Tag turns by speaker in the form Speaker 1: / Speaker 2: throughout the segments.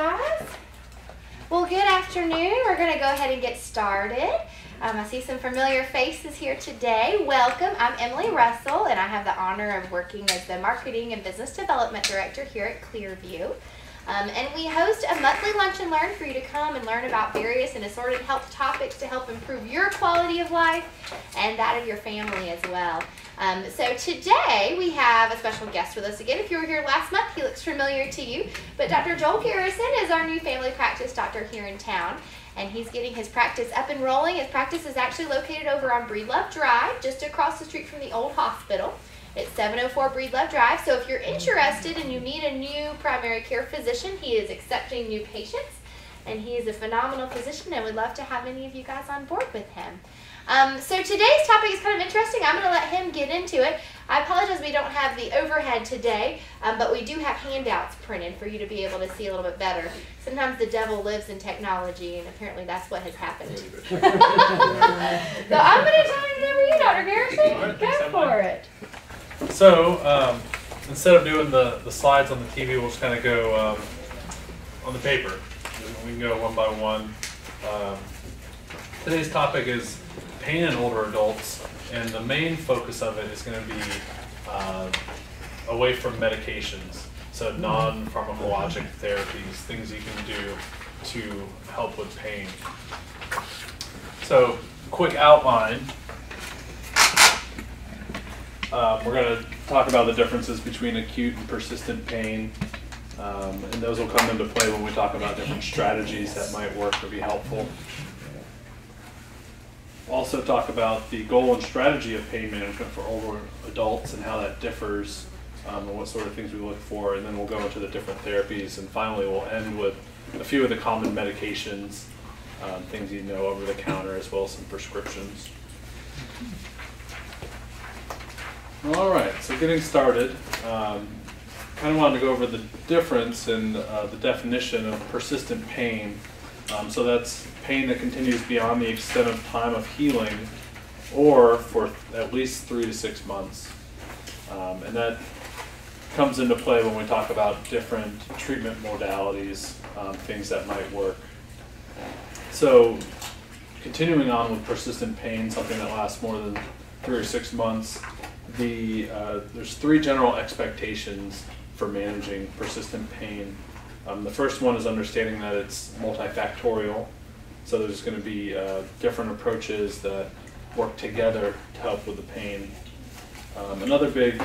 Speaker 1: guys. Well, good afternoon. We're going to go ahead and get started. Um, I see some familiar faces here today. Welcome. I'm Emily Russell, and I have the honor of working as the Marketing and Business Development Director here at Clearview. Um, and we host a monthly lunch and learn for you to come and learn about various and assorted health topics to help improve your quality of life and that of your family as well. Um, so today we have a special guest with us again. If you were here last month, he looks familiar to you. But Dr. Joel Garrison is our new family practice doctor here in town. And he's getting his practice up and rolling. His practice is actually located over on Breedlove Drive, just across the street from the old hospital. It's 704 Breedlove Drive. So if you're interested and you need a new primary care physician, he is accepting new patients. And he is a phenomenal physician and would love to have any of you guys on board with him. Um, so today's topic is kind of interesting. I'm going to let him get into it. I apologize we don't have the overhead today, um, but we do have handouts printed for you to be able to see a little bit better. Sometimes the devil lives in technology, and apparently that's what has happened. so I'm going to turn it over to you, Dr. Garrison. Go for it.
Speaker 2: So um, instead of doing the, the slides on the TV, we'll just kind of go um, on the paper. We can go one by one. Um, today's topic is in older adults, and the main focus of it is going to be uh, away from medications. So non-pharmacologic therapies, things you can do to help with pain. So quick outline. Um, we're going to talk about the differences between acute and persistent pain, um, and those will come into play when we talk about different strategies that might work or be helpful. Also talk about the goal and strategy of pain management for older adults and how that differs um, and what sort of things we look for, and then we'll go into the different therapies, and finally we'll end with a few of the common medications, um, things you know over the counter, as well as some prescriptions. All right, so getting started, um, kind of wanted to go over the difference in uh, the definition of persistent pain. Um, so that's pain that continues beyond the extent of time of healing or for at least three to six months. Um, and that comes into play when we talk about different treatment modalities, um, things that might work. So continuing on with persistent pain, something that lasts more than three or six months, the uh, there's three general expectations for managing persistent pain. Um, the first one is understanding that it's multifactorial, so there's going to be uh, different approaches that work together to help with the pain. Um, another big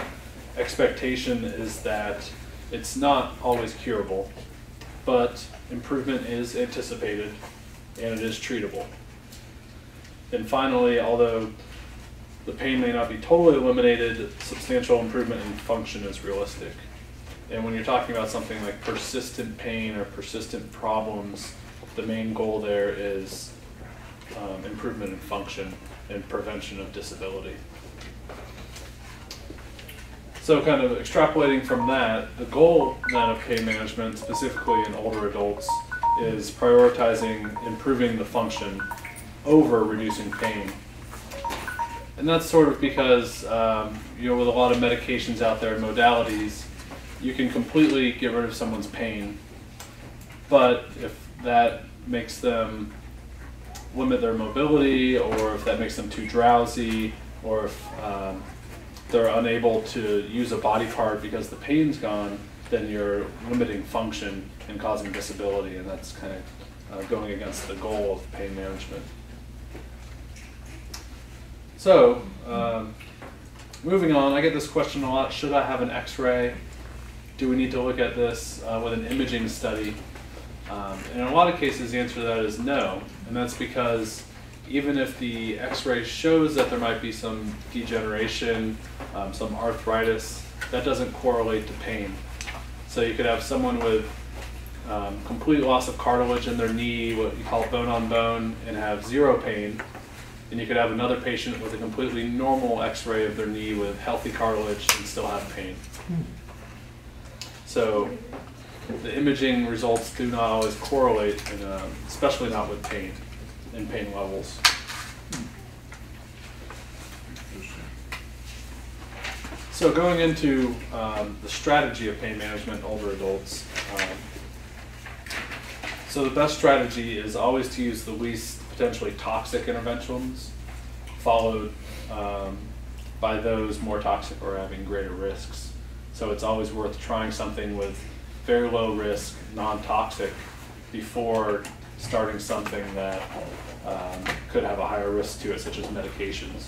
Speaker 2: expectation is that it's not always curable, but improvement is anticipated and it is treatable. And finally, although the pain may not be totally eliminated, substantial improvement in function is realistic. And when you're talking about something like persistent pain or persistent problems, the main goal there is um, improvement in function and prevention of disability. So kind of extrapolating from that, the goal then of pain management, specifically in older adults, is prioritizing improving the function over reducing pain and that's sort of because um, you know with a lot of medications out there and modalities you can completely get rid of someone's pain but if that makes them limit their mobility or if that makes them too drowsy or if um, they're unable to use a body part because the pain's gone then you're limiting function and causing disability and that's kind of uh, going against the goal of pain management so, um, moving on, I get this question a lot. Should I have an x-ray? Do we need to look at this uh, with an imaging study? Um, and in a lot of cases, the answer to that is no. And that's because even if the x-ray shows that there might be some degeneration, um, some arthritis, that doesn't correlate to pain. So you could have someone with um, complete loss of cartilage in their knee, what you call bone on bone, and have zero pain, and you could have another patient with a completely normal x-ray of their knee with healthy cartilage and still have pain. So the imaging results do not always correlate, um, especially not with pain and pain levels. So going into um, the strategy of pain management in older adults, um, so the best strategy is always to use the least potentially toxic interventions, followed um, by those more toxic or having greater risks. So it's always worth trying something with very low risk, non-toxic, before starting something that um, could have a higher risk to it, such as medications.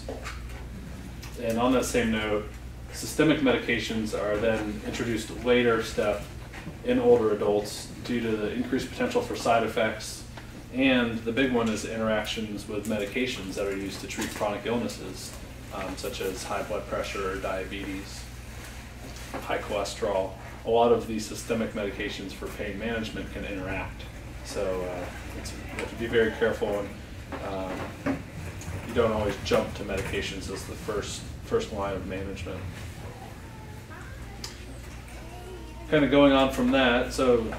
Speaker 2: And on that same note, systemic medications are then introduced later step in older adults due to the increased potential for side effects. And the big one is interactions with medications that are used to treat chronic illnesses, um, such as high blood pressure diabetes, high cholesterol. A lot of these systemic medications for pain management can interact. So uh, you have to be very careful and um, you don't always jump to medications as the first, first line of management. Kind of going on from that, so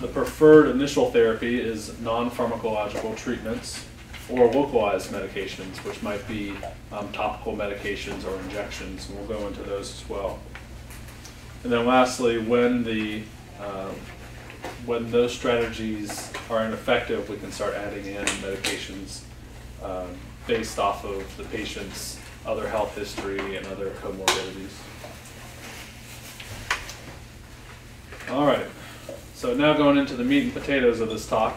Speaker 2: the preferred initial therapy is non-pharmacological treatments or localized medications, which might be um, topical medications or injections, and we'll go into those as well. And then lastly, when the uh, when those strategies are ineffective, we can start adding in medications um, based off of the patient's other health history and other comorbidities. All right, so now going into the meat and potatoes of this talk,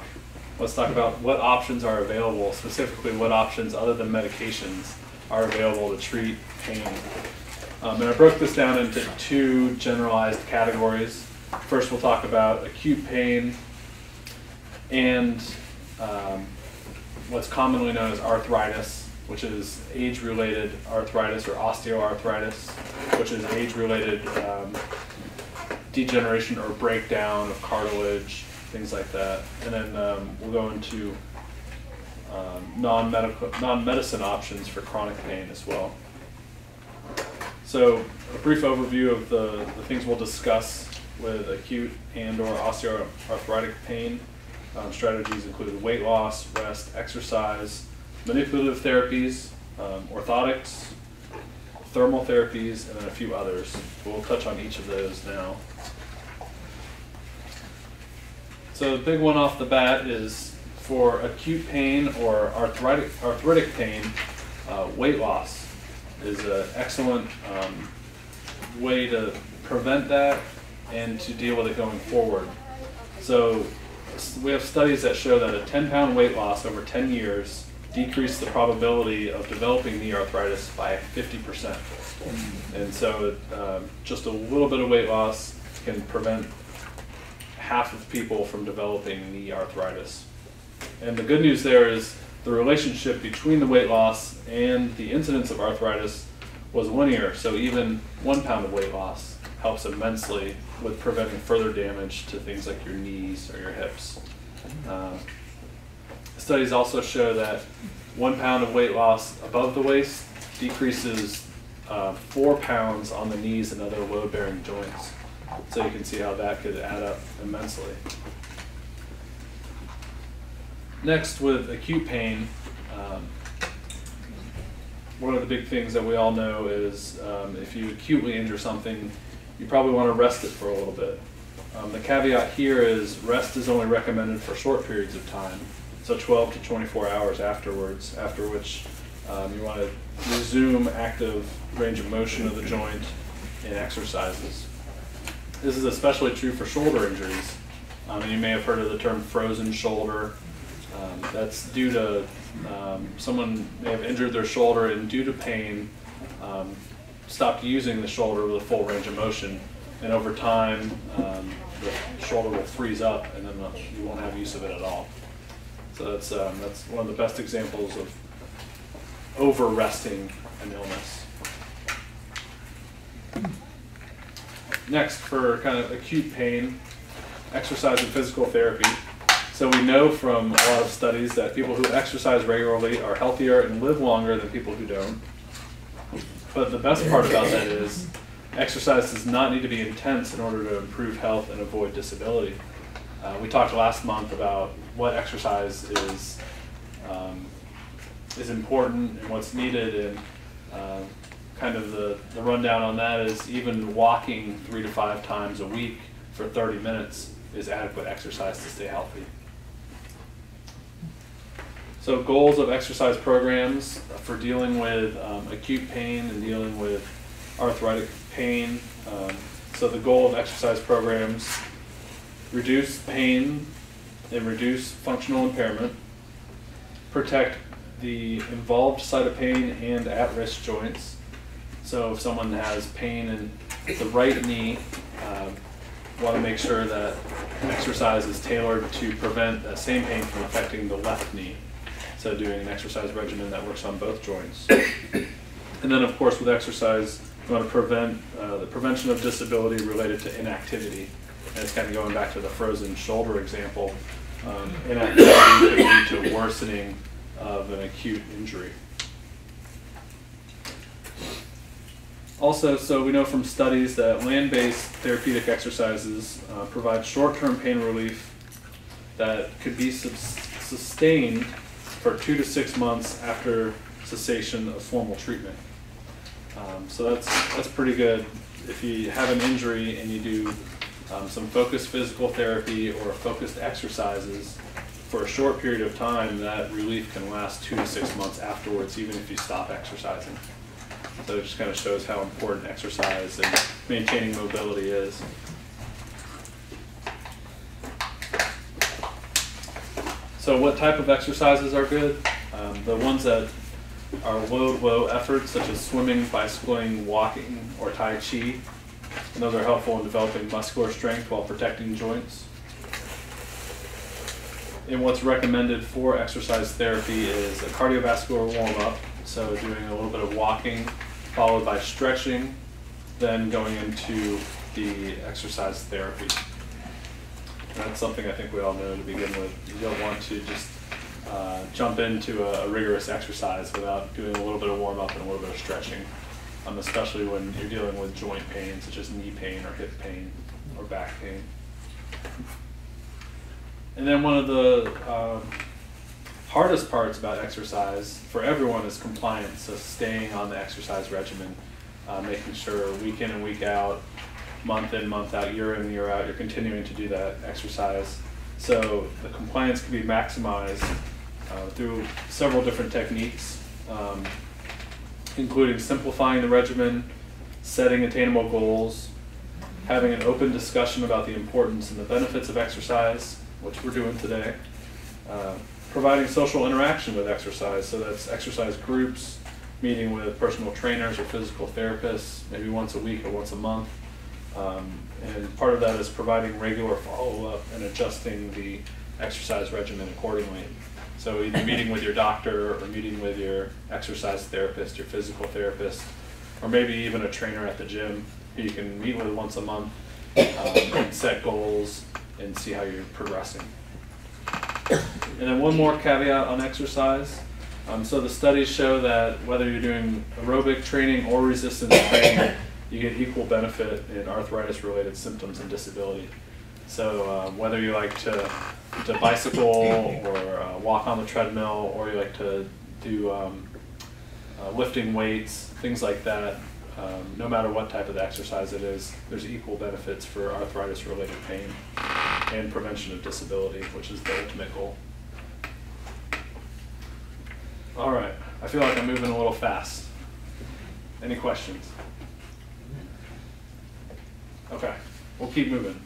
Speaker 2: let's talk about what options are available, specifically what options other than medications are available to treat pain. Um, and I broke this down into two generalized categories. First, we'll talk about acute pain and um, what's commonly known as arthritis, which is age-related arthritis or osteoarthritis, which is age-related um, degeneration or breakdown of cartilage, things like that. And then um, we'll go into um, non-medical, non-medicine options for chronic pain as well. So a brief overview of the, the things we'll discuss with acute and or osteoarthritic pain. Um, strategies include weight loss, rest, exercise, manipulative therapies, um, orthotics, thermal therapies, and then a few others. We'll touch on each of those now. So the big one off the bat is for acute pain or arthritic, arthritic pain, uh, weight loss is an excellent um, way to prevent that and to deal with it going forward. So we have studies that show that a 10 pound weight loss over 10 years decreased the probability of developing knee arthritis by 50%. And so um, just a little bit of weight loss can prevent half of people from developing knee arthritis. And the good news there is the relationship between the weight loss and the incidence of arthritis was linear. So even one pound of weight loss helps immensely with preventing further damage to things like your knees or your hips. Uh, studies also show that one pound of weight loss above the waist decreases uh, four pounds on the knees and other load bearing joints. So you can see how that could add up immensely. Next, with acute pain, um, one of the big things that we all know is um, if you acutely injure something, you probably want to rest it for a little bit. Um, the caveat here is rest is only recommended for short periods of time, so 12 to 24 hours afterwards, after which um, you want to resume active range of motion of the joint and exercises. This is especially true for shoulder injuries. Um, and you may have heard of the term frozen shoulder. Um, that's due to um, someone may have injured their shoulder and due to pain, um, stopped using the shoulder with a full range of motion. And over time, um, the shoulder will freeze up and then you won't have use of it at all. So that's, um, that's one of the best examples of over resting an illness. Next, for kind of acute pain, exercise and physical therapy. So we know from a lot of studies that people who exercise regularly are healthier and live longer than people who don't. But the best part about that is exercise does not need to be intense in order to improve health and avoid disability. Uh, we talked last month about what exercise is um, is important and what's needed, and uh, kind of the, the rundown on that is even walking three to five times a week for 30 minutes is adequate exercise to stay healthy. So goals of exercise programs for dealing with um, acute pain and dealing with arthritic pain. Um, so the goal of exercise programs, reduce pain and reduce functional impairment, protect the involved site of pain and at-risk joints. So if someone has pain in the right knee, um, want to make sure that exercise is tailored to prevent that same pain from affecting the left knee. So doing an exercise regimen that works on both joints. and then of course with exercise, we want to prevent uh, the prevention of disability related to inactivity. And it's kind of going back to the frozen shoulder example. Um, inactivity could lead to worsening of an acute injury. Also, so we know from studies that land-based therapeutic exercises uh, provide short-term pain relief that could be sustained for two to six months after cessation of formal treatment. Um, so that's that's pretty good. If you have an injury and you do um, some focused physical therapy or focused exercises for a short period of time, that relief can last two to six months afterwards, even if you stop exercising. So it just kind of shows how important exercise and maintaining mobility is. So what type of exercises are good? Um, the ones that are low low efforts, such as swimming, bicycling, walking, or Tai Chi. And those are helpful in developing muscular strength while protecting joints. And what's recommended for exercise therapy is a cardiovascular warm-up, so doing a little bit of walking, followed by stretching, then going into the exercise therapy. That's something I think we all know to begin with. You don't want to just uh, jump into a, a, rigorous exercise without doing a little bit of warm up and a little bit of stretching, um, especially when you're dealing with joint pain, such as knee pain or hip pain or back pain. And then one of the um, hardest parts about exercise for everyone is compliance, so staying on the exercise regimen, uh, making sure week in and week out, month in, month out, year in, year out, you're continuing to do that exercise. So the compliance can be maximized uh, through several different techniques, um, including simplifying the regimen, setting attainable goals, having an open discussion about the importance and the benefits of exercise, which we're doing today, uh, providing social interaction with exercise, so that's exercise groups, meeting with personal trainers or physical therapists, maybe once a week or once a month. Um, and part of that is providing regular follow-up and adjusting the exercise regimen accordingly. So either meeting with your doctor or meeting with your exercise therapist, your physical therapist, or maybe even a trainer at the gym who you can meet with once a month um, and set goals and see how you're progressing. And then one more caveat on exercise. Um, so the studies show that whether you're doing aerobic training or resistance training, you get equal benefit in arthritis-related symptoms and disability. So um, whether you like to, to bicycle or uh, walk on the treadmill or you like to do um, uh, lifting weights, things like that, um, no matter what type of exercise it is, there's equal benefits for arthritis-related pain and prevention of disability, which is the ultimate goal. All right, I feel like I'm moving a little fast. Any questions? Okay, we'll keep moving.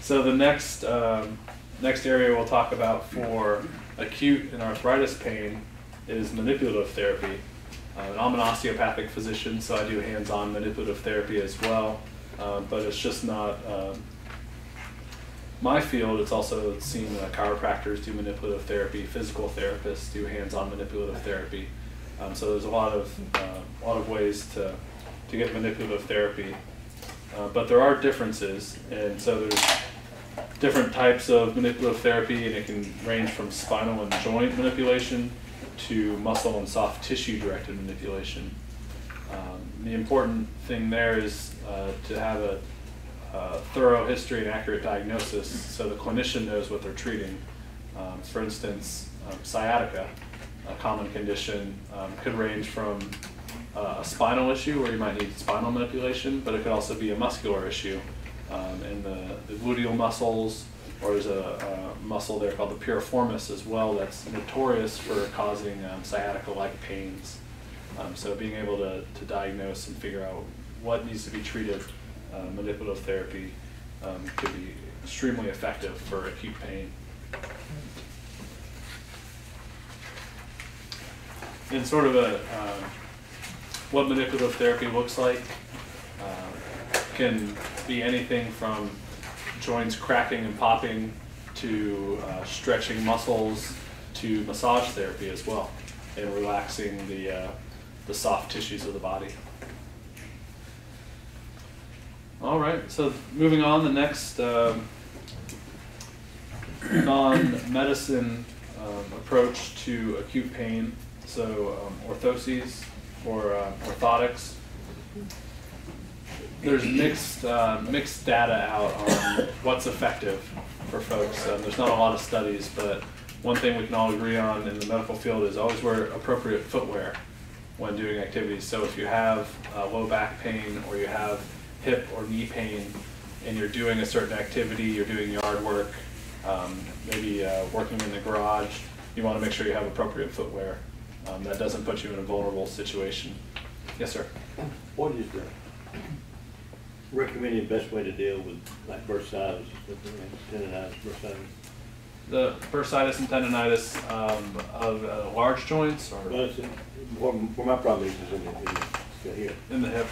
Speaker 2: So the next um, next area we'll talk about for acute and arthritis pain is manipulative therapy. Uh, I'm an osteopathic physician, so I do hands-on manipulative therapy as well. Uh, but it's just not um, my field. It's also seen uh, chiropractors do manipulative therapy, physical therapists do hands-on manipulative therapy. Um, so there's a lot of uh, lot of ways to to get manipulative therapy uh, but there are differences, and so there's different types of manipulative therapy, and it can range from spinal and joint manipulation to muscle and soft tissue directed manipulation. Um, the important thing there is uh, to have a, a, thorough history and accurate diagnosis so the clinician knows what they're treating. Um, for instance, um, sciatica, a common condition, um, could range from uh, a spinal issue where you might need spinal manipulation, but it could also be a muscular issue um, in the, the gluteal muscles or there's a, a muscle there called the piriformis as well that's notorious for causing um, sciatica-like pains. Um, so being able to, to diagnose and figure out what needs to be treated, uh, manipulative therapy um, could be extremely effective for acute pain. And sort of a um, what manipulative therapy looks like uh, can be anything from joints cracking and popping to uh, stretching muscles to massage therapy as well and relaxing the, uh, the soft tissues of the body. All right, so moving on, the next um, non-medicine um, approach to acute pain, so um, orthoses or uh, orthotics. There's mixed uh, mixed data out on what's effective for folks. Um, there's not a lot of studies, but one thing we can all agree on in the medical field is always wear appropriate footwear when doing activities. So if you have uh, low back pain or you have hip or knee pain and you're doing a certain activity, you're doing yard work, um, maybe uh, working in the garage, you want to make sure you have appropriate footwear. Um, that doesn't put you in a vulnerable situation. Yes, sir.
Speaker 3: What is the recommended best way to deal with like bursitis, tendonitis, bursitis?
Speaker 2: The bursitis and tendonitis um, of uh, large joints or
Speaker 3: Well, where, where my problem is, is in the, in the, here.
Speaker 2: in the hip.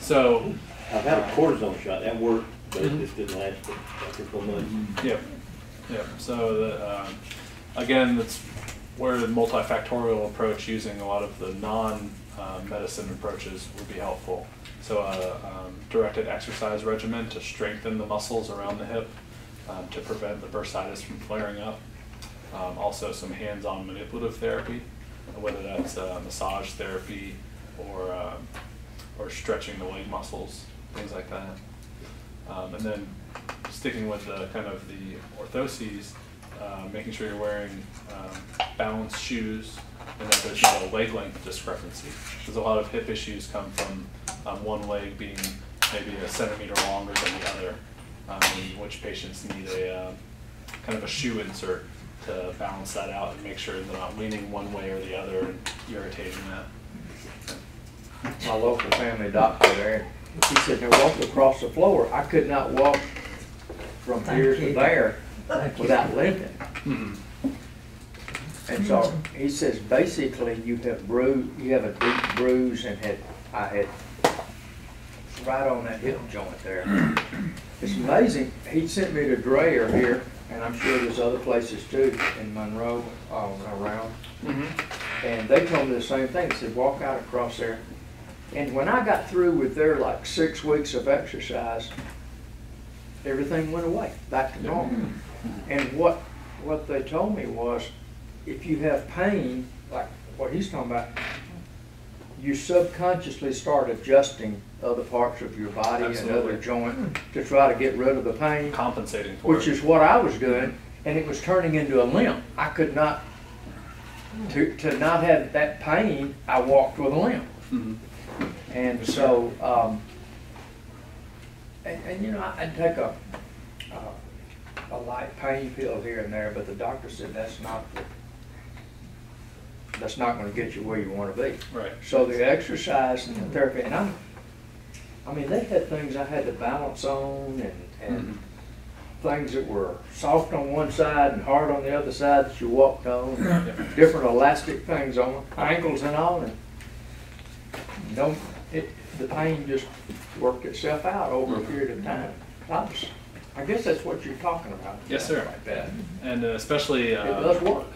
Speaker 2: So,
Speaker 3: I've had a cortisone shot, that worked, but it
Speaker 2: Mhm.
Speaker 3: just didn't last for a couple months.
Speaker 2: Yep, yep. So the, um, again, that's where the multifactorial approach using a lot of the non-medicine approaches would be helpful. So a um, directed exercise regimen to strengthen the muscles around the hip um, to prevent the bursitis from flaring up. Um, also some hands-on manipulative therapy, whether that's uh, massage therapy or, um, or stretching the leg muscles, things like that. Um, and then sticking with the kind of the orthoses, uh, making sure you're wearing um, balanced shoes and that there's not a leg length discrepancy. Because a lot of hip issues come from um, one leg being maybe a centimeter longer than the other, um, in which patients need a uh, kind of a shoe insert to balance that out and make sure they're not leaning one way or the other and irritating that.
Speaker 4: my local family doctor there, he said, "Now walk across the floor." I could not walk from
Speaker 5: Thank
Speaker 4: here to
Speaker 5: you.
Speaker 4: there
Speaker 5: Thank you.
Speaker 4: Without limping.
Speaker 2: Mhm.
Speaker 4: And so he says, basically, you have bruise, you have a deep bruise and had, I had right on that hip joint there. It's amazing. He sent me to Dreyer here, and I'm sure there's other places too in Monroe, uh, around.
Speaker 2: Mhm.
Speaker 4: And they told me the same thing. They said, walk out across there. And when I got through with their like six weeks of exercise, everything went away, back to normal. And what, what they told me was, if you have pain, like what he's talking about, you subconsciously start adjusting other parts of your body and other joint to try to get rid of the pain
Speaker 2: Compensating for it.
Speaker 4: which
Speaker 2: it.
Speaker 4: is what I was doing, and it was turning into a limp. I could not, to, to not have that pain, I walked with a limp.
Speaker 2: Mhm.
Speaker 4: And so, um, and, and you know, I- I'd take a, a, light pain pill here and there, but the doctor said that's not, the- that's not gonna get you where you wanna be.
Speaker 2: Right.
Speaker 4: So the exercise and the therapy, and I'm, I mean, they had things I had to balance on and, and
Speaker 2: Mhm.
Speaker 4: things that were soft on one side and hard on the other side that you walked on, different elastic things on ankles and all, and no, it, the pain just worked itself out over a period of time. I was- I guess that's what you're talking about.
Speaker 2: Yes, sir.
Speaker 4: Like that.
Speaker 2: And uh, especially,
Speaker 4: It
Speaker 2: uh,
Speaker 4: does work.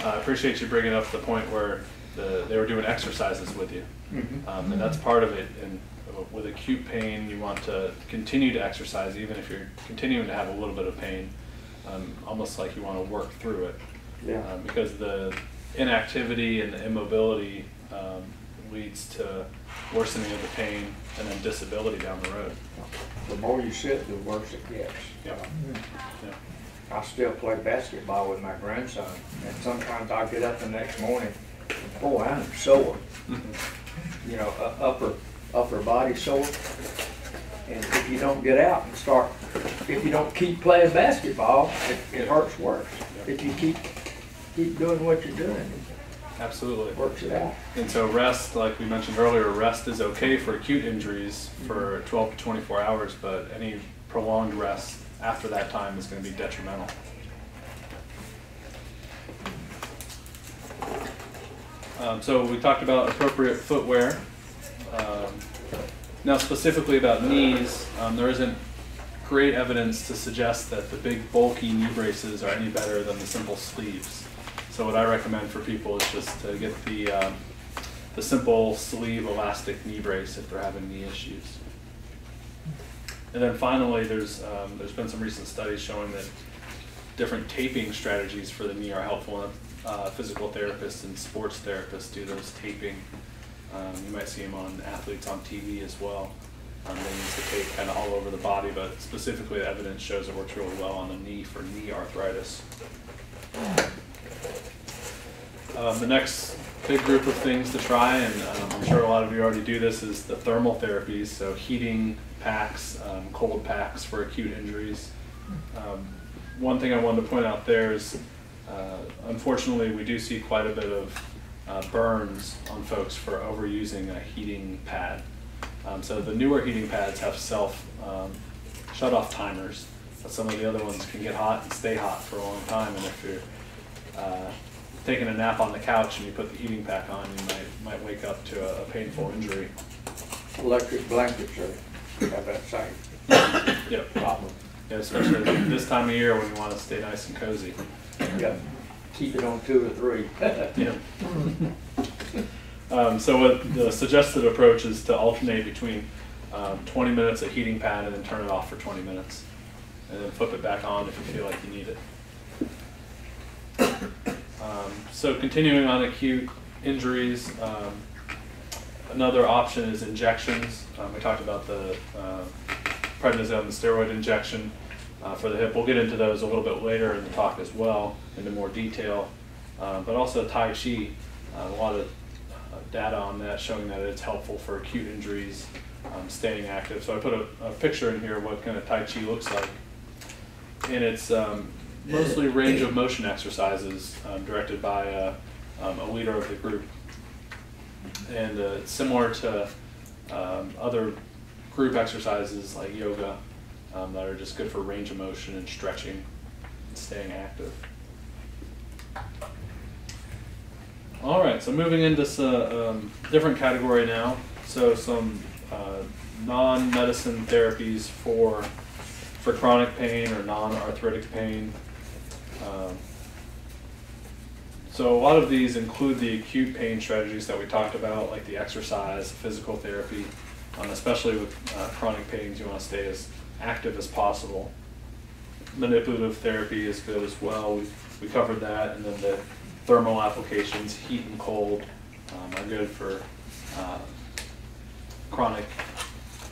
Speaker 2: I appreciate you bringing up the point where the, they were doing exercises with you.
Speaker 4: Mhm.
Speaker 2: Um, and that's part of it. And with acute pain, you want to continue to exercise, even if you're continuing to have a little bit of pain, um, almost like you want to work through it.
Speaker 4: Yeah.
Speaker 2: Um, because the inactivity and the immobility um, leads to worsening of the pain and then disability down the road.
Speaker 4: The more you sit, the worse it gets.
Speaker 2: Yep. Yep.
Speaker 4: I still play basketball with my grandson, and sometimes I'll get up the next morning, boy, I'm sore. You know, u- upper, upper body sore. And if you don't get out and start, if you don't keep playing basketball, it, it hurts worse. If you keep, keep doing what you're doing,
Speaker 2: Absolutely.
Speaker 4: works it out.
Speaker 2: And so rest, like we mentioned earlier, rest is okay for acute injuries for 12 to 24 hours, but any prolonged rest after that time is going to be detrimental. Um, so we talked about appropriate footwear. Um, now specifically about knees, um, there isn't great evidence to suggest that the big bulky knee braces are any better than the simple sleeves. So what I recommend for people is just to get the, um, the simple sleeve elastic knee brace if they're having knee issues. And then finally, there's, um, there's been some recent studies showing that different taping strategies for the knee are helpful. Uh, physical therapists and sports therapists do those taping. Um, you might see them on athletes on TV as well. Um, they use the tape kind of all over the body, but specifically the evidence shows it works really well on the knee for knee arthritis. Um, the next big group of things to try, and um, I'm sure a lot of you already do this, is the thermal therapies. So heating packs, um, cold packs for acute injuries. Um, one thing I wanted to point out there is, uh, unfortunately, we do see quite a bit of uh, burns on folks for overusing a heating pad. Um, so the newer heating pads have self um, shut off timers, but some of the other ones can get hot and stay hot for a long time. And if you're uh, taking a nap on the couch and you put the heating pack on, you might might wake up to a, a painful injury.
Speaker 4: Electric blankets are, at that site.
Speaker 2: Yep.
Speaker 4: problem.
Speaker 2: Yeah, especially this time of year when you want to stay nice and cozy.
Speaker 4: You gotta keep it on two or three.
Speaker 2: Yeah. Um, so what the suggested approach is to alternate between um, 20 minutes of heating pad and then turn it off for 20 minutes. And then flip it back on if you feel like you need it. Um, so continuing on acute injuries, um, another option is injections. Um, we talked about the uh, prednisone, the steroid injection uh, for the hip. We'll get into those a little bit later in the talk as well, into more detail. Uh, but also Tai Chi, uh, a lot of uh, data on that showing that it's helpful for acute injuries, um, staying active. So I put a, a picture in here of what kind of Tai Chi looks like. And it's um, mostly range of motion exercises um, directed by a, um, a leader of the group. And uh, similar to um, other group exercises like yoga um, that are just good for range of motion and stretching and staying active. All right, so moving into a um, different category now. So some uh, non-medicine therapies for for chronic pain or non-arthritic pain. Um, so a lot of these include the acute pain strategies that we talked about, like the exercise, physical therapy, um, especially with uh, chronic pains. You want to stay as active as possible. Manipulative therapy is good as well. We we covered that, and then the thermal applications, heat and cold, um, are good for uh, chronic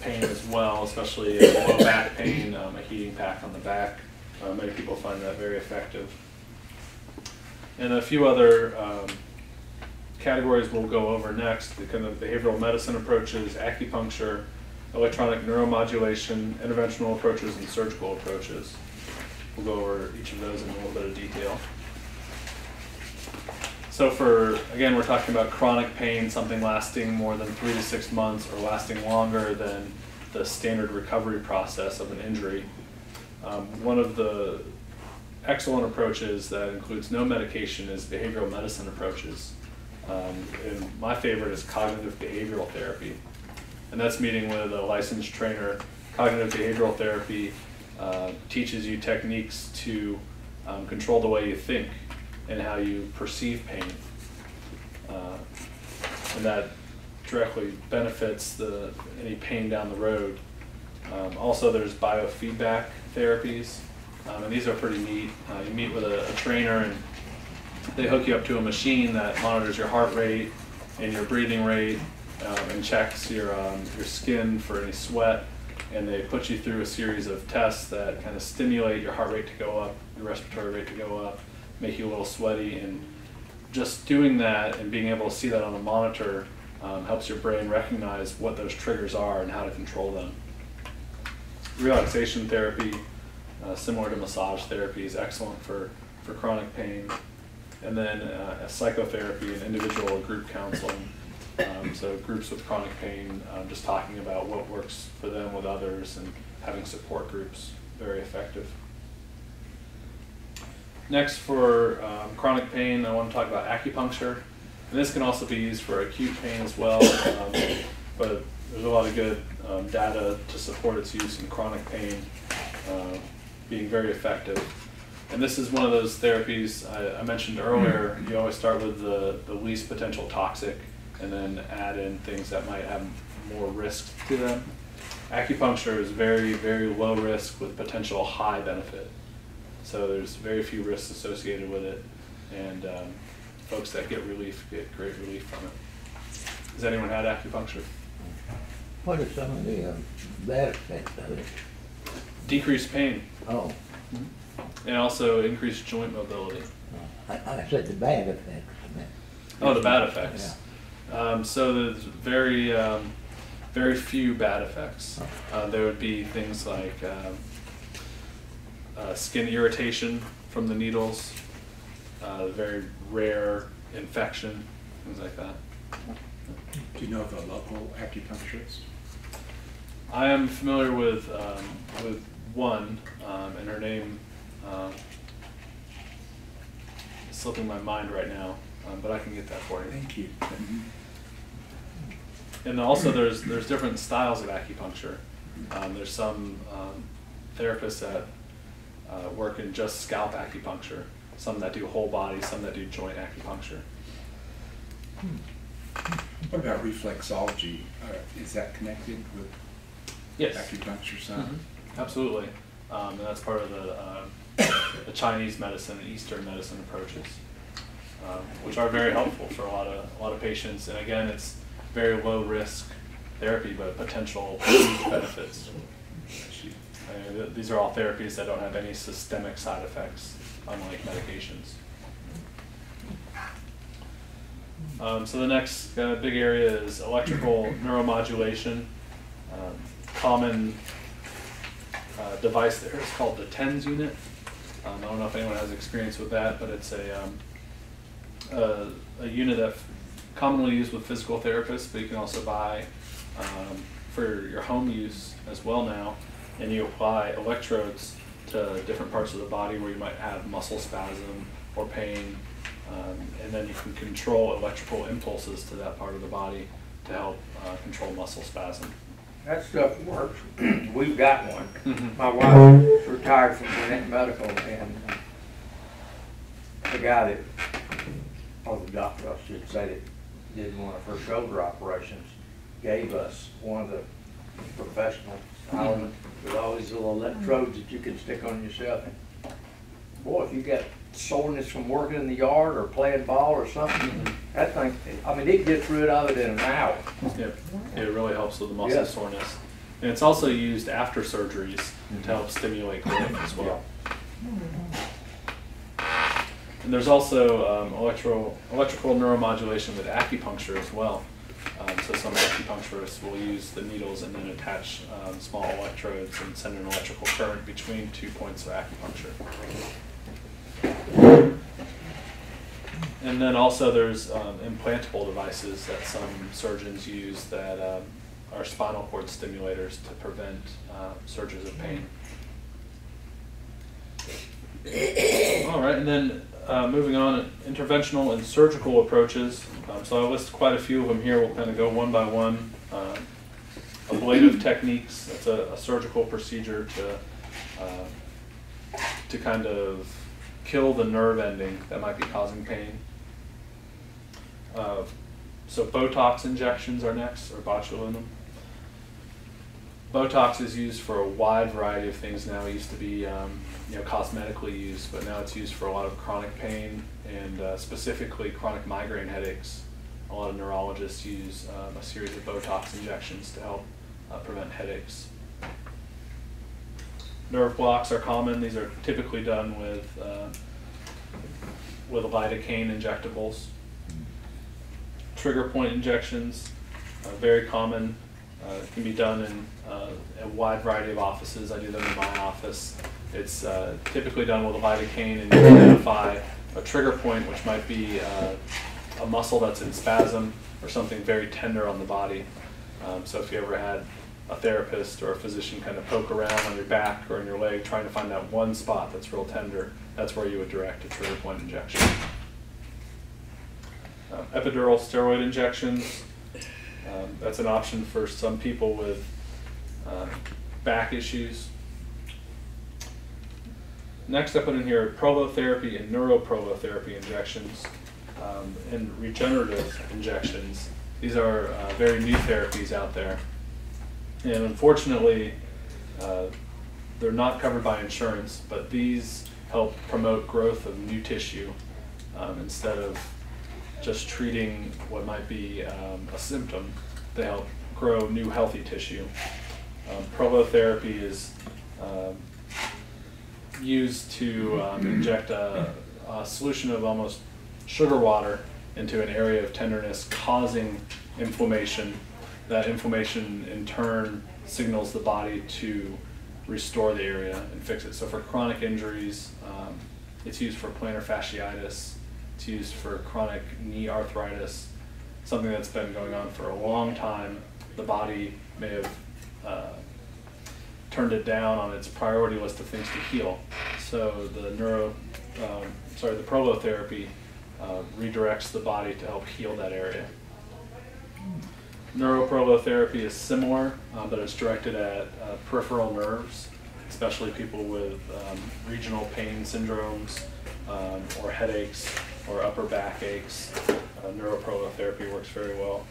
Speaker 2: pain as well, especially low back pain, um, a heating pack on the back. Uh, many people find that very effective. And a few other um, categories we'll go over next, the kind of behavioral medicine approaches, acupuncture, electronic neuromodulation, interventional approaches, and surgical approaches. We'll go over each of those in a little bit of detail. So for, again, we're talking about chronic pain, something lasting more than three to six months or lasting longer than the standard recovery process of an injury. Um, one of the excellent approaches that includes no medication is behavioral medicine approaches. Um, and my favorite is cognitive behavioral therapy. And that's meeting with a licensed trainer. Cognitive behavioral therapy uh, teaches you techniques to um, control the way you think and how you perceive pain. Uh, and that directly benefits the any pain down the road. Um, also, there's biofeedback therapies, um, and these are pretty neat. Uh, you meet with a, a, trainer, and they hook you up to a machine that monitors your heart rate and your breathing rate, um, and checks your um, your skin for any sweat. And they put you through a series of tests that kind of stimulate your heart rate to go up, your respiratory rate to go up, make you a little sweaty, and just doing that and being able to see that on a monitor um, helps your brain recognize what those triggers are and how to control them. Relaxation therapy, uh, similar to massage therapy, is excellent for, for chronic pain. And then uh, psychotherapy and individual or group counseling. Um, so groups with chronic pain, um, just talking about what works for them with others and having support groups, very effective. Next, for um, chronic pain, I want to talk about acupuncture. And this can also be used for acute pain as well, um, but there's a lot of good um, data to support its use in chronic pain, uh, being very effective. And this is one of those therapies I, I mentioned earlier. You always start with the, the least potential toxic and then add in things that might have more risk to them. Acupuncture is very, very low risk with potential high benefit. So there's very few risks associated with it, and um, folks that get relief get great relief from it. Has anyone had acupuncture?
Speaker 5: What are some of the uh, bad effects of it?
Speaker 2: Decreased pain
Speaker 5: Oh,
Speaker 2: and also increased joint mobility.
Speaker 5: I, I said the bad effects.
Speaker 2: Oh, the bad effects. Um, so there's very, um, very few bad effects. Uh, there would be things like um, uh, skin irritation from the needles, uh, very rare infection, things like that.
Speaker 6: Do you know of a local acupuncturist?
Speaker 2: I am familiar with um, with one, um, and her name um, is slipping my mind right now, um, but I can get that for you.
Speaker 6: Thank you.
Speaker 2: And also, there's there's different styles of acupuncture. Um, there's some um, therapists that uh, work in just scalp acupuncture, some that do whole body, some that do joint acupuncture.
Speaker 6: What about reflexology? Uh, Is that connected with
Speaker 2: Yes,
Speaker 6: acupuncture some?
Speaker 2: Mhm. absolutely, um, and that's part of the uh, the Chinese medicine and Eastern medicine approaches, um, which are very helpful for a lot of a lot of patients. And again, it's very low risk therapy, but potential huge benefits. Uh, th- These are all therapies that don't have any systemic side effects, unlike medications. Um, so the next uh, big area is electrical neuromodulation. Um, common uh, device there is called the TENS unit. Um, I don't know if anyone has experience with that, but it's a, um, a, a unit that commonly used with physical therapists, but you can also buy um, for your home use as well now. And you apply electrodes to different parts of the body where you might have muscle spasm or pain. Um, and then you can control electrical impulses to that part of the body to help uh, control muscle spasm.
Speaker 4: That stuff works. We've got one.
Speaker 2: Mhm.
Speaker 4: My wife retired from Gwinnett Medical and the guy that, or the doctor, I should say, that did one of her shoulder operations, gave us one of the professional Tylenol with all these little electrodes that you can stick on yourself. And Boy, if you got soreness from working in the yard or playing ball or something, that thing, I mean, it gets rid of it in an hour.
Speaker 2: Yep, it really helps with the muscle
Speaker 4: Yes.
Speaker 2: soreness. And it's also used after surgeries to help stimulate growth as well. And there's also um, electro, electrical neuromodulation with acupuncture as well. Um, so some acupuncturists will use the needles and then attach um, small electrodes and send an electrical current between two points of acupuncture. And then also there's um, implantable devices that some surgeons use that um, are spinal cord stimulators to prevent uh, surges of pain. All right, and then uh, moving on, interventional and surgical approaches. Um, so I list quite a few of them here. We'll kind of go one by one. Uh, ablative techniques. That's a, a surgical procedure to uh, to kind of kill the nerve ending that might be causing pain. Uh, so Botox injections are next, or botulinum. Botox is used for a wide variety of things now. It used to be, um, you know, cosmetically used, but now it's used for a lot of chronic pain and uh, specifically chronic migraine headaches. A lot of neurologists use um, a series of Botox injections to help uh, prevent headaches. Nerve blocks are common. These are typically done with uh, with lidocaine injectables. Trigger point injections, uh, very common Uh, can be done in uh, a wide variety of offices. I do them in my office. It's uh, typically done with lidocaine and you identify a trigger point, which might be uh, a muscle that's in spasm or something very tender on the body. Um, so if you ever had a therapist or a physician kind of poke around on your back or in your leg trying to find that one spot that's real tender, that's where you would direct a trigger point injection. Um, epidural steroid injections, um, that's an option for some people with uh, back issues. Next I put in here, prolotherapy and neuroprolotherapy injections um, and regenerative injections. These are uh, very new therapies out there. And unfortunately, uh, they're not covered by insurance, but these help promote growth of new tissue um, instead of just treating what might be um, a symptom. They help grow new healthy tissue. Um, prolotherapy is um, used to um, inject a, a solution of almost sugar water into an area of tenderness, causing inflammation. That inflammation in turn signals the body to restore the area and fix it. So for chronic injuries, um, it's used for plantar fasciitis. It's used for chronic knee arthritis, something that's been going on for a long time. The body may have uh, turned it down on its priority list of things to heal. So the neuro, um, sorry, the prolotherapy uh, redirects the body to help heal that area. Neuroprolotherapy is similar, uh, but it's directed at uh, peripheral nerves, especially people with um, regional pain syndromes um, or headaches or upper back aches. Uh, neuroprolotherapy works very well.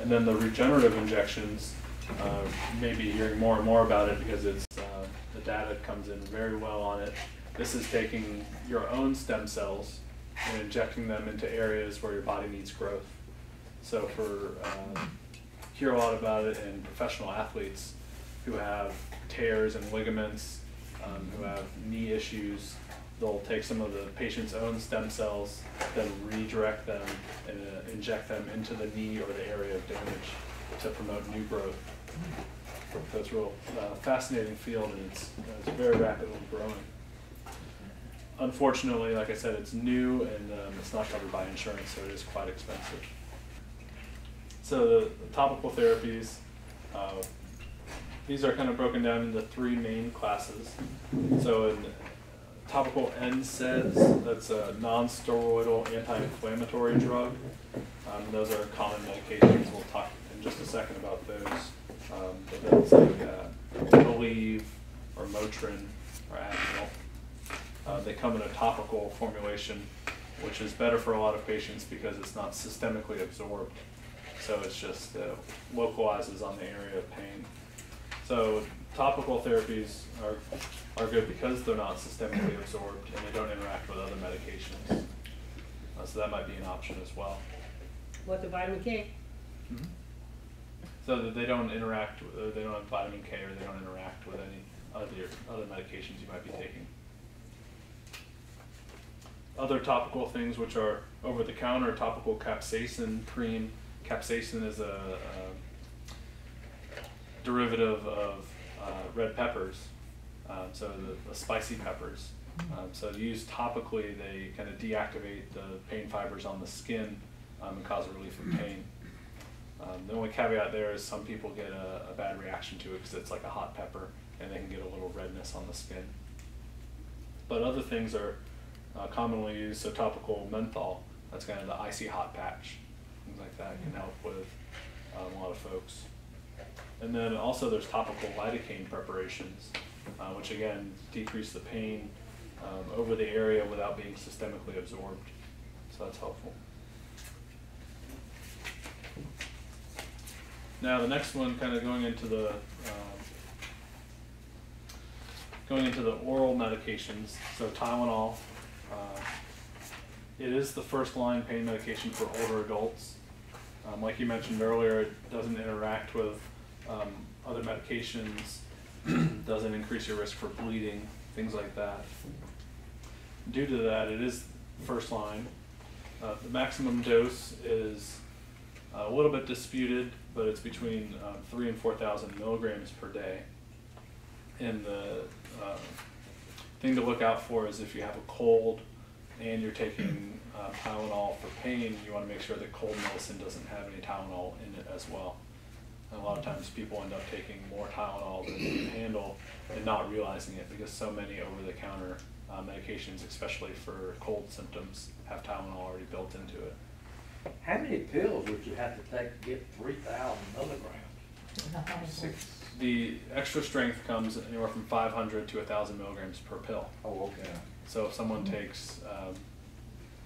Speaker 2: And then the regenerative injections, uh, maybe hearing more and more about it because it's uh, the data comes in very well on it. This is taking your own stem cells and injecting them into areas where your body needs growth. So for um, hear a lot about it in professional athletes who have tears and ligaments, um, who have knee issues. They'll take some of the patient's own stem cells, then redirect them and uh, inject them into the knee or the area of damage to promote new growth. So it's a real uh, fascinating field and it's, it's very rapidly growing unfortunately, like I said, it's new and um, it's not covered by insurance, so it is quite expensive. So topical therapies, uh, these are kind of broken down into three main classes. So in topical NSAIDs, that's a non-steroidal anti-inflammatory drug. Um, those are common medications. We'll talk in just a second about those. Um, but that's like uh, Aleve or Motrin or Advil. Uh, they come in a topical formulation, which is better for a lot of patients because it's not systemically absorbed. So it's just uh, localizes on the area of pain. So topical therapies are, are good because they're not systemically absorbed and they don't interact with other medications. Uh, so that might be an option as well.
Speaker 7: What the vitamin K?
Speaker 2: Mm-hmm. So that they don't interact, with, uh, they don't have vitamin K or they don't interact with any other, other medications you might be taking other topical things which are over the counter topical capsaicin cream. Capsaicin is a, a derivative of uh, red peppers, um, so the, the, spicy peppers. Um, so used topically, they kind of deactivate the pain fibers on the skin um, and cause relief of pain. Um, the only caveat there is some people get a, a bad reaction to it because it's like a hot pepper and they can get a little redness on the skin. But other things are uh, commonly used, so topical menthol, that's kind of the icy hot patch, things like that can help with um, a lot of folks. And then also there's topical lidocaine preparations, uh, which again decrease the pain um, over the area without being systemically absorbed. So that's helpful. Now the next one, kind of going into the uh, going into the oral medications. So Tylenol, uh, it is the first line pain medication for older adults. Um, like you mentioned earlier, it doesn't interact with um, other medications, doesn't increase your risk for bleeding, things like that. Due to that, it is first line. Uh, the maximum dose is a little bit disputed, but it's between uh, three and four thousand milligrams per day. And the uh, thing to look out for is if you have a cold and you're taking uh, Tylenol for pain, you want to make sure that cold medicine doesn't have any Tylenol in it as well. And a lot of times people end up taking more Tylenol than they can handle and not realizing it because so many over-the-counter uh, medications, especially for cold symptoms, have Tylenol already built into it.
Speaker 3: How many pills would you have to take to get three thousand milligrams?
Speaker 6: Six.
Speaker 2: The extra strength comes anywhere from 500 to 1,000 milligrams per pill.
Speaker 3: Oh, okay.
Speaker 2: So if someone takes um,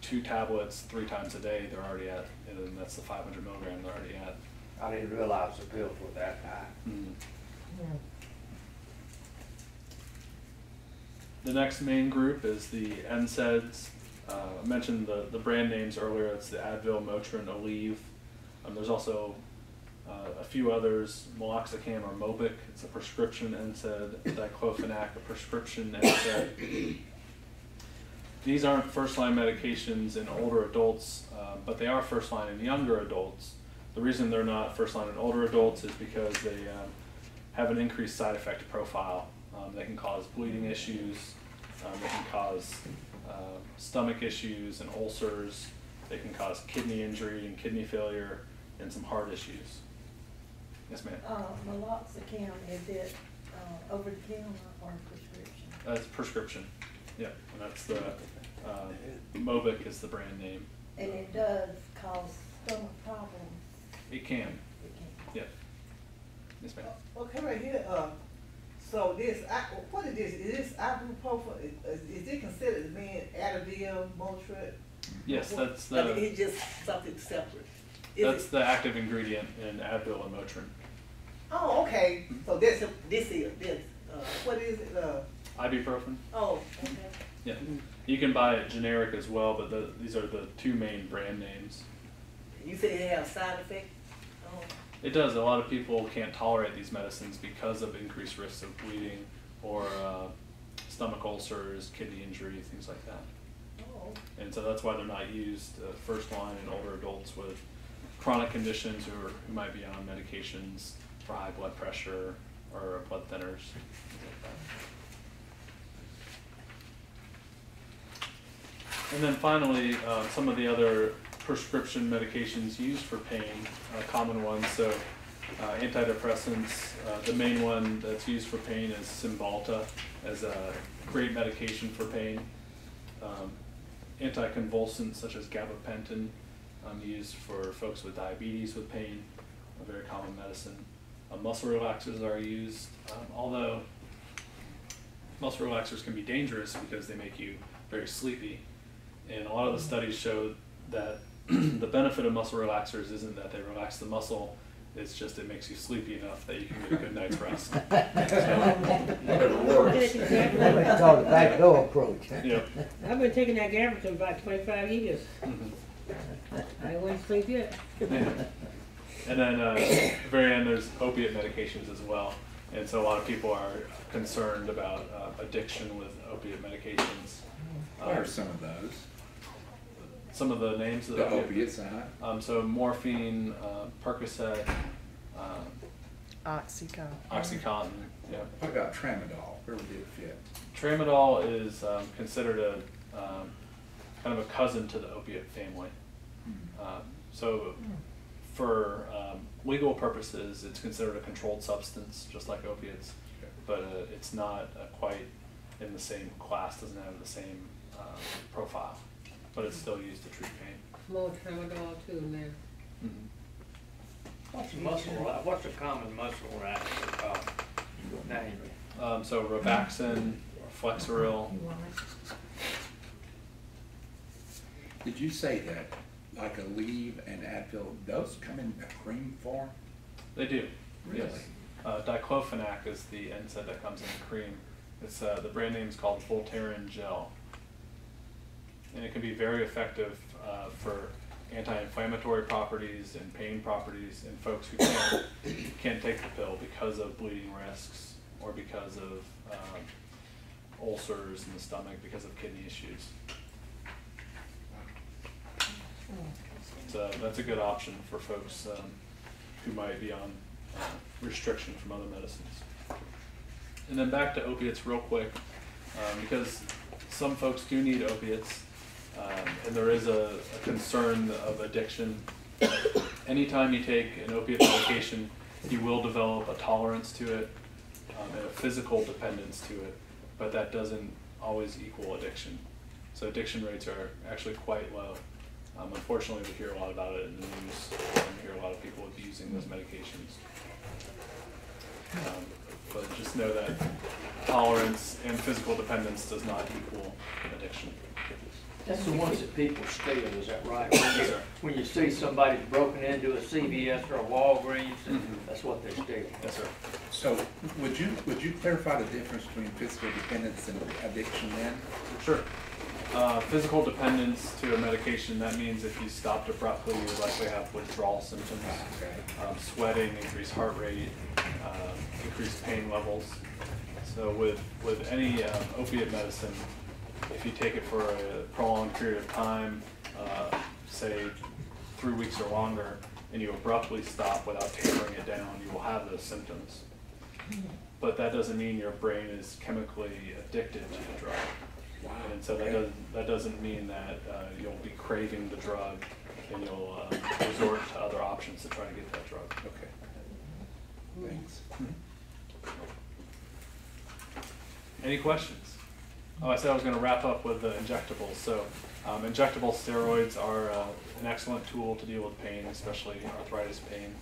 Speaker 2: two tablets three times a day, they're already at, and that's the 500 milligram they're already at.
Speaker 3: I didn't realize the pills were that high.
Speaker 2: Mm. The next main group is the NSAIDs. Uh, I mentioned the, the brand names earlier. It's the Advil, Motrin, Aleve. Um, there's also uh, a few others, meloxicam or Mobic. It's a prescription NSAID. Diclofenac, a prescription NSAID. These aren't first-line medications in older adults, uh, but they are first-line in younger adults. The reason they're not first-line in older adults is because they um, have an increased side effect profile. Um, they can cause bleeding issues, um, they can cause uh, stomach issues and ulcers, they can cause kidney injury and kidney failure, and some heart issues. Yes, ma'am.
Speaker 8: Uh, meloxicam, is it, uh, over the counter or prescription?
Speaker 2: That's prescription. Yep, and that's the, uh, Mobic is the brand name.
Speaker 8: And it does cause stomach problems.
Speaker 2: It can,
Speaker 8: It can-
Speaker 2: yep. Yes, ma'am.
Speaker 9: Okay, right here, uh, so this, I, what is this, is this ibuprofen, is, is it considered being Advil, Motrin?
Speaker 2: Yes, that's
Speaker 9: I mean,
Speaker 2: the,
Speaker 9: it's just something separate? Is
Speaker 2: that's
Speaker 9: it-
Speaker 2: the active ingredient in Advil and Motrin.
Speaker 9: Oh, okay, so this, this is, this, uh, what is it, uh,
Speaker 2: Ibuprofen?
Speaker 9: oh, okay.
Speaker 2: Yeah. You can buy it generic as well, but the, these are the two main brand names.
Speaker 9: You say it has side effect? Oh,
Speaker 2: It does. A lot of people can't tolerate these medicines because of increased risks of bleeding or uh, stomach ulcers, kidney injury, things like that.
Speaker 9: oh,
Speaker 2: And so that's why they're not used uh, first line in older adults with chronic conditions who, are, who might be on medications for high blood pressure or blood thinners. things like that. And then finally, uh, some of the other prescription medications used for pain, uh, common ones. So uh, antidepressants, uh, the main one that's used for pain is Cymbalta as a great medication for pain. Um, anticonvulsants such as gabapentin, um, used for folks with diabetes with pain, a very common medicine. Uh, muscle relaxers are used, um, although muscle relaxers can be dangerous because they make you very sleepy. And a lot of the studies show that the benefit of muscle relaxers isn't that they relax the muscle, it's just it makes you sleepy enough that you can get a good night's rest.
Speaker 6: Whatever works.
Speaker 5: That was called the back door approach. huh?
Speaker 2: Yep.
Speaker 7: I've been taking that Gabapentin about twenty-five years.
Speaker 2: Mhm.
Speaker 7: I ain't went to sleep yet.
Speaker 2: Yeah. And then uh, at the very end, there's opiate medications as well. And so a lot of people are concerned about uh, addiction with opiate medications.
Speaker 6: What are
Speaker 2: Um,
Speaker 6: some of those?
Speaker 2: Some of the names of
Speaker 6: The
Speaker 2: the
Speaker 6: opiates, uh-huh.
Speaker 2: Um, so morphine, uh, Percocet, um,
Speaker 10: Oxycontin.
Speaker 2: OxyContin. Yeah.
Speaker 6: What about tramadol? Where would it fit?
Speaker 2: Tramadol is um, considered a um, kind of a cousin to the opiate family. Um, so, for um, legal purposes, it's considered a controlled substance, just like opiates, but uh, it's not uh, quite in the same class. Doesn't have the same um, profile, but it's still used to treat pain.
Speaker 7: More tramadol too now.
Speaker 2: Mhm.
Speaker 4: What's a muscle, ra- what's a common muscle relaxer called? Name.
Speaker 2: Um, so Robaxin, Flexeril.
Speaker 6: Did you say that, like Aleve and Advil, those come in a cream form?
Speaker 2: They do.
Speaker 6: Really?
Speaker 2: Yes. Uh, diclofenac is the NSAID that comes in the cream. It's uh, the brand name is called Voltaren Gel, and it can be very effective uh, for anti-inflammatory properties and pain properties in folks who can't can't take the pill because of bleeding risks or because of um, ulcers in the stomach because of kidney issues. So that's a good option for folks um, who might be on uh, restriction from other medicines. And then back to opiates real quick, um, because some folks do need opiates, um, and there is a, a concern of addiction. Anytime you take an opiate medication, you will develop a tolerance to it um, and a physical dependence to it, but that doesn't always equal addiction. So addiction rates are actually quite low. Um, unfortunately, we hear a lot about it in the news, and we hear a lot of people abusing those medications. Um, but just know that tolerance and physical dependence does not equal addiction.
Speaker 4: That's the ones that people steal, is that right? When you- When you see somebody's broken into a CVS or a Walgreens,
Speaker 2: Mhm.
Speaker 4: that's what they steal.
Speaker 2: Yes, sir.
Speaker 6: So would you, would you clarify the difference between physical dependence and addiction then?
Speaker 2: Sure. Uh, physical dependence to a medication, that means if you stopped abruptly, you would likely have withdrawal symptoms,
Speaker 6: Okay.
Speaker 2: um, sweating, increased heart rate, uh, increased pain levels. So with, with any um, opiate medicine, if you take it for a prolonged period of time, uh, say three weeks or longer, and you abruptly stop without tapering it down, you will have those symptoms. But that doesn't mean your brain is chemically addicted to the drug.
Speaker 6: Wow.
Speaker 2: And so that doesn't, that doesn't mean that uh, you'll be craving the drug and you'll uh, resort to other options to try to get that drug.
Speaker 6: Okay. Thanks.
Speaker 2: Any questions? Oh, I said I was gonna wrap up with the injectables. So um, injectable steroids are uh, an excellent tool to deal with pain, especially arthritis pain.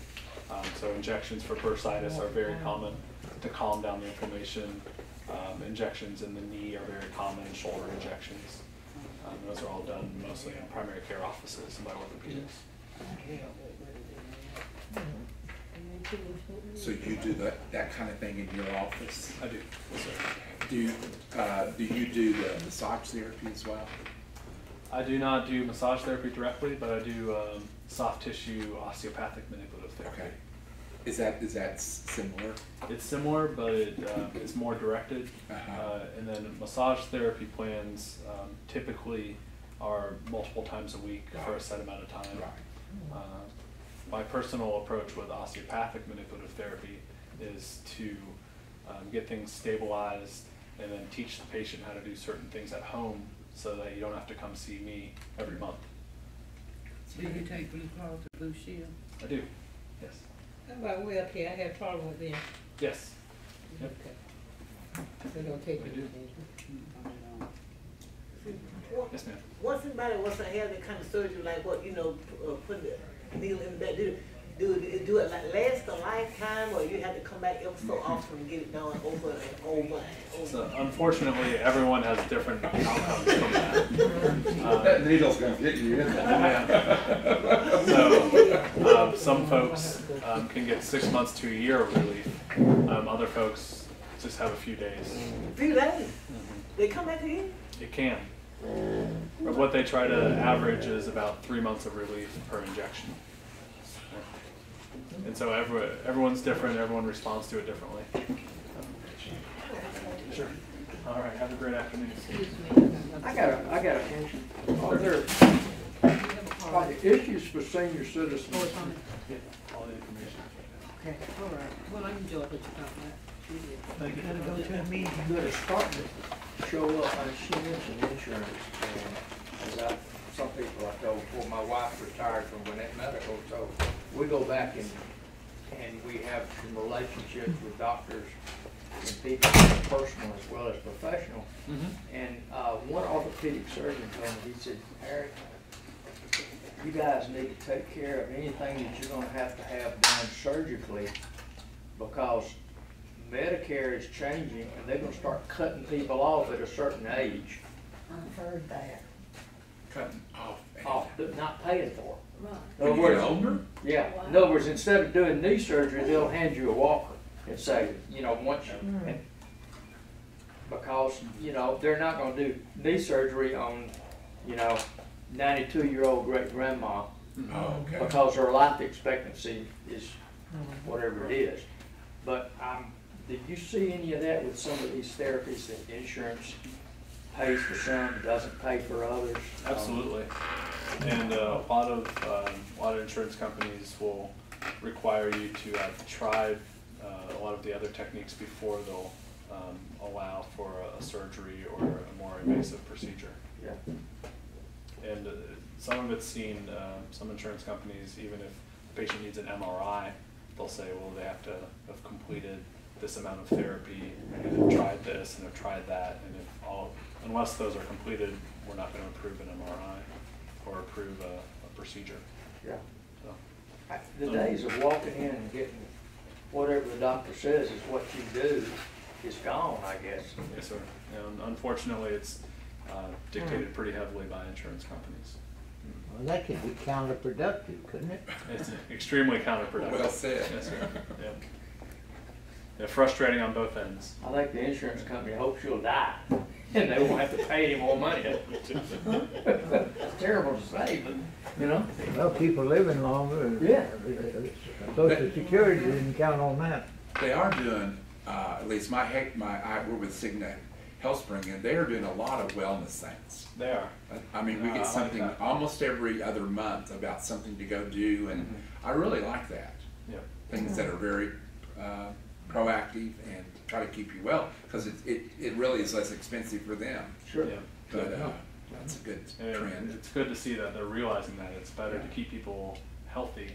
Speaker 2: Um, So injections for bursitis are very common to calm down the inflammation. Um, Injections in the knee are very common, shoulder injections. Um, Those are all done mostly in primary care offices and by orthopedics.
Speaker 6: So you do that, that kind of thing in your office?
Speaker 2: I do, yes.
Speaker 6: Do you, uh, do you do the massage therapy as well?
Speaker 2: I do not do massage therapy directly, but I do um, soft tissue osteopathic manipulative therapy.
Speaker 6: Okay. Is that, is that similar?
Speaker 2: It's similar, but it uh, is more directed.
Speaker 6: Uh-huh.
Speaker 2: Uh, and then massage therapy plans um, typically are multiple times a week for a set amount of time.
Speaker 6: Right.
Speaker 2: My personal approach with osteopathic manipulative therapy is to um, get things stabilized and then teach the patient how to do certain things at home so that you don't have to come see me every month.
Speaker 7: Do you take Blue Cross or Blue Shield?
Speaker 2: I do, yes.
Speaker 7: How about we up here? I had a problem with them.
Speaker 2: Yes. Yep.
Speaker 7: Okay. They don't take
Speaker 2: We do.
Speaker 7: anything.
Speaker 9: What-
Speaker 2: Yes, ma'am.
Speaker 9: Once somebody wants to have that kind of surgery, like what, you know, uh, put the needle in the back, do, do, it- do it like last a lifetime, or you have to come back ever so often and get it done over and over and
Speaker 2: So unfortunately, everyone has different outcomes from that.
Speaker 6: That
Speaker 2: Um,
Speaker 6: needle's gonna get you, isn't
Speaker 2: yeah. So, um, some folks, um, can get six months to a year of relief. Um, other folks just have a few days.
Speaker 9: Few days, they come back again?
Speaker 2: It can. But what they try to average is about three months of relief per injection. And so every, everyone's different, everyone responds to it differently. Sure. All right, have a great afternoon.
Speaker 4: I got a, I got a question. Are there, are the issues for senior citizens?
Speaker 2: All the information.
Speaker 7: Okay, all right. Well, I enjoyed what you're talking about.
Speaker 2: Thank you.
Speaker 10: Gotta go to a meeting.
Speaker 4: that are starting to show up, and she mentioned insurance, and as I, some people I told, before my wife retired from Gwinnett Medical, so we go back and, and we have some relationships with doctors and people, personal as well as professional.
Speaker 2: Mhm.
Speaker 4: And, uh, one orthopedic surgeon told me, he said, Eric, you guys need to take care of anything that you're gonna have to have done surgically, because Medicare is changing, and they're gonna start cutting people off at a certain age,
Speaker 8: I've heard that.
Speaker 6: Cutting off.
Speaker 4: off, not paying for it.
Speaker 8: Right.
Speaker 4: In other
Speaker 6: When you get
Speaker 4: words-
Speaker 6: older?
Speaker 4: Yeah, in other words, instead of doing knee surgery, they'll hand you a walker and say, you know, once you, and because, you know, they're not gonna do knee surgery on, you know, ninety-two-year-old great-grandma
Speaker 6: Oh, okay.
Speaker 4: because her life expectancy is whatever it is. But, um, did you see any of that with some of these therapies that insurance pays for some, doesn't pay for others? Um,
Speaker 2: Absolutely. And uh, a lot of, um, a lot of insurance companies will require you to have tried uh, a lot of the other techniques before they'll um, allow for a- a surgery or a more invasive procedure.
Speaker 4: Yeah.
Speaker 2: And uh, some of it's seen, uh, some insurance companies, even if the patient needs an MRI, they'll say, well, they have to have completed this amount of therapy, and have tried this, and have tried that, and if all, unless those are completed, we're not gonna approve an MRI or approve a, a procedure,
Speaker 4: Yeah.
Speaker 2: so.
Speaker 4: I- The days of walking in and getting whatever the doctor says is what you do is gone, I guess.
Speaker 2: Yes, sir. And unfortunately, it's uh, dictated pretty heavily by insurance companies.
Speaker 5: Well, that could be counterproductive, couldn't it?
Speaker 2: It's extremely counterproductive.
Speaker 6: Well said.
Speaker 2: Yes, sir. Yeah. Yeah, frustrating on both ends.
Speaker 4: I think the insurance company hopes you'll die, and they won't have to pay any more money. It's terrible to say, but, you know,
Speaker 5: Well, people living longer.
Speaker 4: Yeah.
Speaker 5: Social Security didn't count on that.
Speaker 6: They are doing, uh, at least my, heck, my, I, we're with Cigna HealthSpring, and they are doing a lot of wellness things.
Speaker 2: They are.
Speaker 6: I mean, we
Speaker 2: Yeah,
Speaker 6: get
Speaker 2: like
Speaker 6: something
Speaker 2: that.
Speaker 6: almost every other month about something to go do, and I really like that.
Speaker 2: Yeah.
Speaker 6: Things that are very, uh, proactive and try to keep you well, because it, it, it really is less expensive for them.
Speaker 4: sure.
Speaker 2: Yeah.
Speaker 6: But, uh, that's a good
Speaker 2: And
Speaker 6: trend.
Speaker 2: it's good to see that they're realizing that it's better to keep people healthy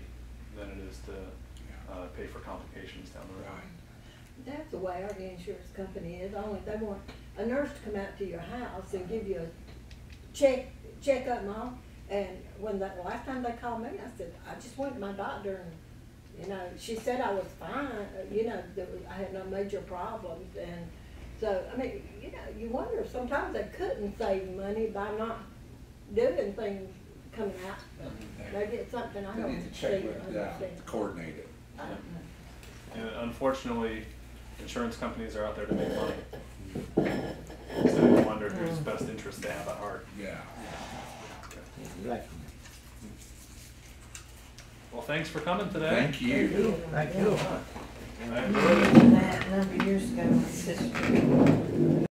Speaker 2: than it is to uh, pay for complications down the road.
Speaker 6: Right.
Speaker 8: That's the way our insurance company is, only they want a nurse to come out to your house and give you a check, check up and all. And when the last time they called me, I said, I just went to my doctor and, you know, she said I was fine, uh, you know, that was, I had no major problems. And so, I mean, you know, you wonder, sometimes they couldn't save money by not doing things coming out. Mm-hmm. Maybe it's something I
Speaker 6: They
Speaker 8: don't
Speaker 6: need to check with, yeah, coordinate it.
Speaker 8: I don't know.
Speaker 2: And unfortunately, insurance companies are out there to make money. Mm-hmm. So you wonder whose mm. best interest they have at heart.
Speaker 6: Yeah.
Speaker 5: Exactly.
Speaker 2: Well, thanks for coming today.
Speaker 6: Thank you.
Speaker 5: Thank you.
Speaker 2: I enjoyed it.
Speaker 10: That a number years ago, my sister